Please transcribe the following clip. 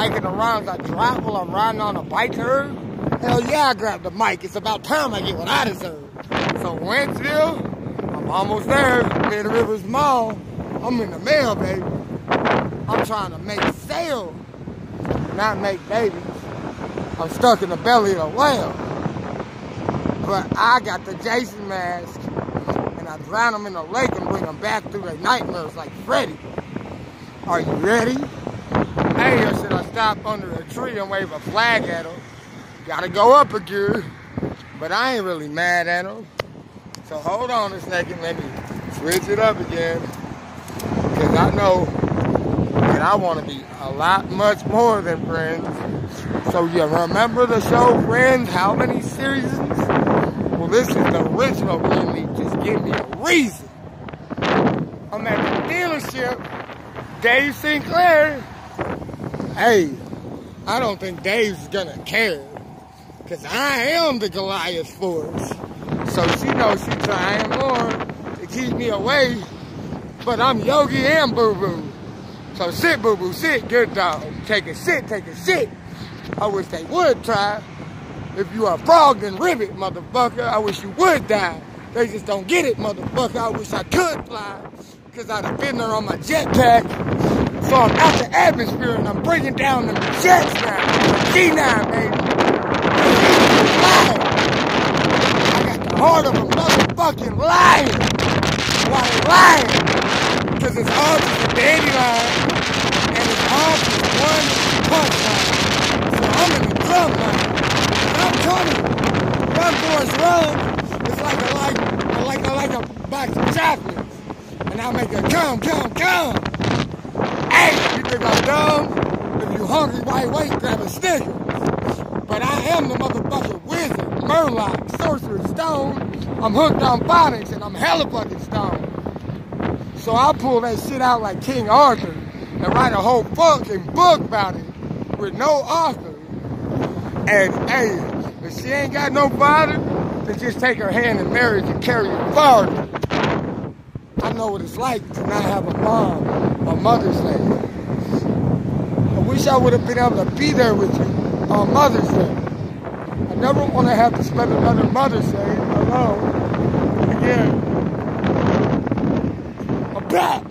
making the rounds I drop while I'm riding on a bike? Hell yeah, I grabbed the mic. It's about time I get what I deserve. So Wentzville, I'm almost there. Mid Rivers Mall. I'm in the mail, baby. I'm trying to make sales, not make babies. I'm stuck in the belly of a whale. But I got the Jason mask, and I drown them in the lake and bring them back through their nightmares like Freddy. Are you ready? Hey, or should I stop under a tree and wave a flag at them? Gotta go up a gear, but I ain't really mad at them. So hold on a second, let me switch it up again. Cause I know that I want to be a lot much more than friends. So you remember the show Friends? How many seasons? Well, this is the original really. Just give me a reason. I'm at the dealership. Dave Sinclair. Hey, I don't think Dave's gonna care. Cause I am the Goliath force. So she knows she's trying more to keep me away. But I'm Yogi and Boo Boo. So sit, Boo Boo, sit, good dog. Take a sit, take a sit. I wish they would try. If you are frog, and ribbit, motherfucker. I wish you would die. They just don't get it, motherfucker. I wish I could fly. Cause I'd have been there on my jetpack. I'm out the atmosphere and I'm bringing down the jets now. G9, baby. I got the heart of a motherfucking lion. Why lying? Cause it's all just a dandelion. And it's all just one punchline. So I'm in the drum line. And I'm telling you, run Forrest run. It's like a like, like like a box of chocolates. And I make it come, come, come. Hey, you think I'm dumb? If you hungry, why wait? Grab a. But I am the motherfucking wizard, Murloc, Sorcerer Stone. I'm hooked on phonics and I'm hella fucking stoned. So I'll pull that shit out like King Arthur and write a whole fucking book about it with no author. And hey, if she ain't got no father, then just take her hand in marriage and carry it farther. I know what it's like to not have a mom or Mother's Day. I wish I would have been able to be there with you on Mother's Day. I never want to have to spend another Mother's Day alone again. I'm back.